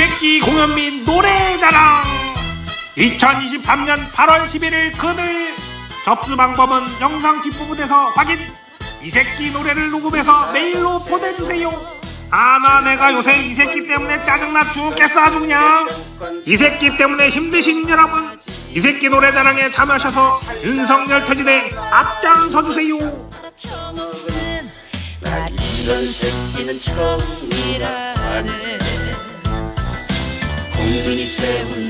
이새끼 공연 및 노래자랑. 2023년 8월 11일 금일 접수 방법은 영상 뒷부분에서 확인. 이 새끼 노래를 녹음해서 메일로 보내주세요. 아 나 내가 요새 이 새끼 때문에 짜증나 죽겠어 아주 그냥. 이 새끼 때문에 힘드신 여러분 이 새끼 노래자랑에 참여하셔서 윤석열 퇴진에 앞장서주세요. 나 이런 새끼는 처음이라 네 공빈이 세운